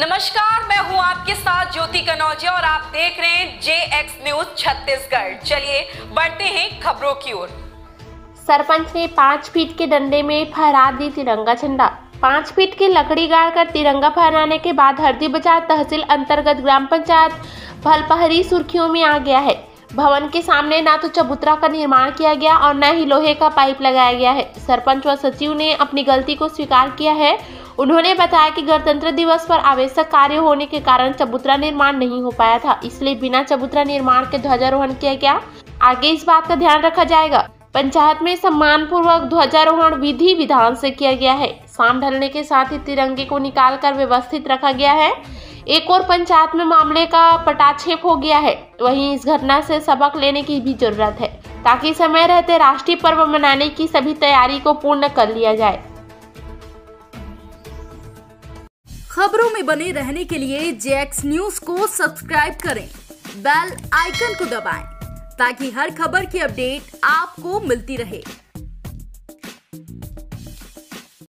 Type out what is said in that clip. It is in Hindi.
नमस्कार, मैं हूँ आपके साथ ज्योति कनौजिया और आप देख रहे हैं जे एक्स न्यूज़ छत्तीसगढ़। चलिए, बढ़ते हैं खबरों की ओर। सरपंच ने पाँच फीट के डंडे में फहरा दी तिरंगा झंडा। पाँच फीट की लकड़ी गाड़ कर तिरंगा फहराने के बाद हरदी बाज़ार तहसील अंतर्गत ग्राम पंचायत फलपहरी सुर्खियों में आ गया है। भवन के सामने ना तो चबूतरा का निर्माण किया गया और न ही लोहे का पाइप लगाया गया है। सरपंच व सचिव ने अपनी गलती को स्वीकार किया है उन्होंने बताया कि गणतंत्र दिवस पर आवश्यक कार्य होने के कारण चबूतरा निर्माण नहीं हो पाया था, इसलिए बिना चबूतरा निर्माण के ध्वजारोहण किया गया। आगे इस बात का ध्यान रखा जाएगा। पंचायत में सम्मान पूर्वक ध्वजारोहण विधि विधान से किया गया है। शाम ढलने के साथ ही तिरंगे को निकाल कर व्यवस्थित रखा गया है। एक और पंचायत में मामले का पटाक्षेप हो गया है। वहीं इस घटना से सबक लेने की भी ज़रूरत है, ताकि समय रहते राष्ट्रीय पर्व मनाने की सभी तैयारी को पूर्ण कर लिया जाए। खबरों में बने रहने के लिए जेएक्स न्यूज़ को सब्सक्राइब करें। बेल आइकन को दबाएँ, ताकि हर खबर की अपडेट आपको मिलती रहे।